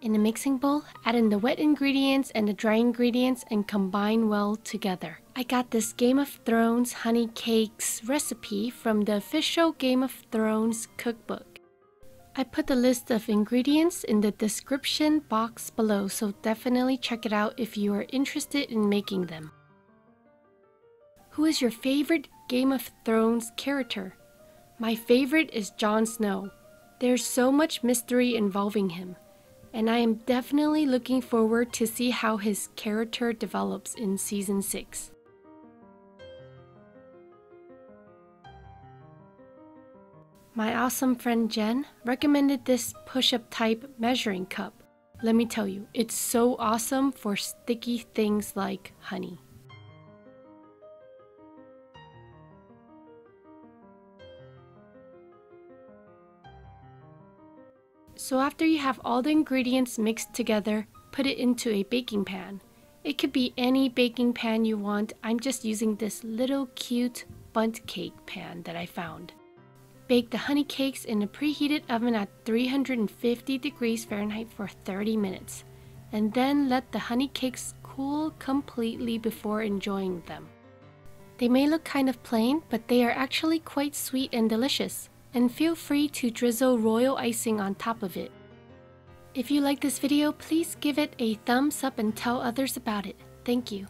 In a mixing bowl, add in the wet ingredients and the dry ingredients and combine well together. I got this Game of Thrones honey cakes recipe from the official Game of Thrones cookbook. I put the list of ingredients in the description box below, so definitely check it out if you are interested in making them. Who is your favorite Game of Thrones character? My favorite is Jon Snow. There's so much mystery involving him and I am definitely looking forward to see how his character develops in season 6. My awesome friend Jen recommended this push-up type measuring cup. Let me tell you, it's so awesome for sticky things like honey. So after you have all the ingredients mixed together, put it into a baking pan. It could be any baking pan you want, I'm just using this little cute Bundt cake pan that I found. Bake the honey cakes in a preheated oven at 350 degrees Fahrenheit for 30 minutes, and then let the honey cakes cool completely before enjoying them. They may look kind of plain, but they are actually quite sweet and delicious and feel free to drizzle royal icing on top of it. If you like this video, please give it a thumbs up and tell others about it. Thank you.